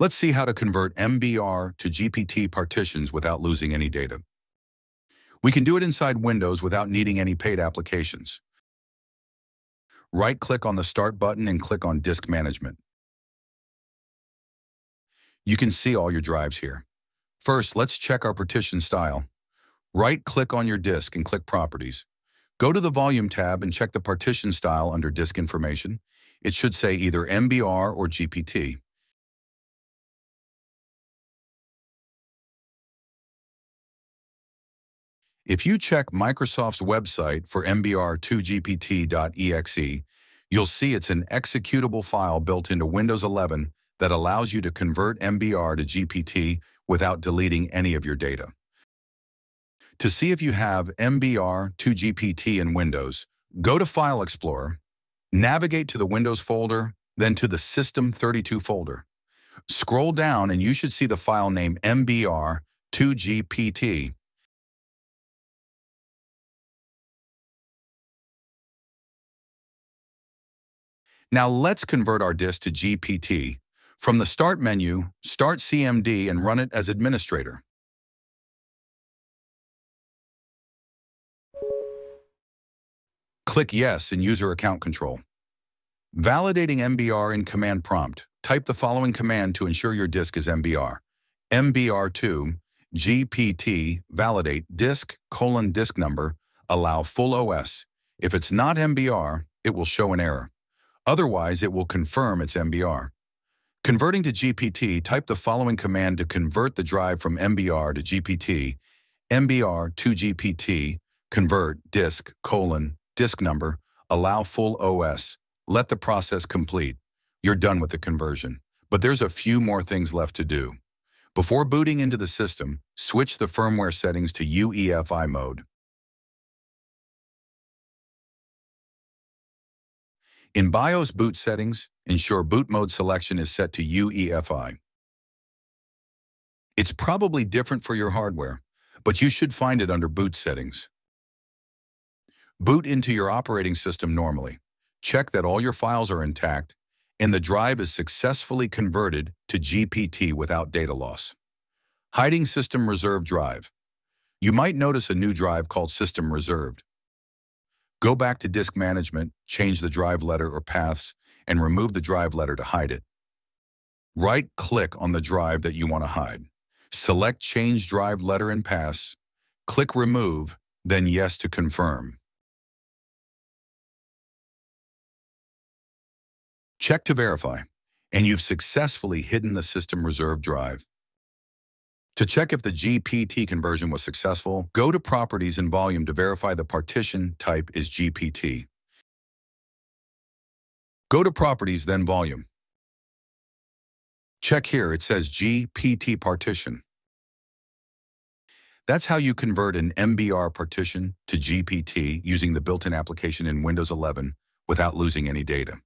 Let's see how to convert MBR to GPT partitions without losing any data. We can do it inside Windows without needing any paid applications. Right-click on the Start button and click on Disk Management. You can see all your drives here. First, let's check our partition style. Right-click on your disk and click Properties. Go to the Volume tab and check the partition style under Disk Information. It should say either MBR or GPT. If you check Microsoft's website for MBR2GPT.exe, you'll see it's an executable file built into Windows 11 that allows you to convert MBR to GPT without deleting any of your data. To see if you have MBR2GPT in Windows, go to File Explorer, navigate to the Windows folder, then to the System32 folder. Scroll down and you should see the file name MBR2GPT Now let's convert our disk to GPT. From the Start menu, start CMD and run it as administrator. Click Yes in User Account Control. Validating MBR in Command Prompt, type the following command to ensure your disk is MBR. MBR2 GPT validate disk colon disk number allow full OS. If it's not MBR, it will show an error. Otherwise, it will confirm its MBR. Converting to GPT, type the following command to convert the drive from MBR to GPT, MBR to GPT, convert disk, colon, disk number, allow full OS. Let the process complete. You're done with the conversion. But there's a few more things left to do. Before booting into the system, switch the firmware settings to UEFI mode. In BIOS boot settings, ensure boot mode selection is set to UEFI. It's probably different for your hardware, but you should find it under boot settings. Boot into your operating system normally. Check that all your files are intact and the drive is successfully converted to GPT without data loss. Hiding System Reserved Drive. You might notice a new drive called System Reserved. Go back to disk management, change the drive letter or paths, and remove the drive letter to hide it. Right-click on the drive that you want to hide. Select Change Drive Letter and Paths, click Remove, then Yes to confirm. Check to verify, and you've successfully hidden the system reserved drive. To check if the GPT conversion was successful, go to Properties and Volume to verify the partition type is GPT. Go to Properties, then Volume. Check here, it says GPT partition. That's how you convert an MBR partition to GPT using the built-in application in Windows 11 without losing any data.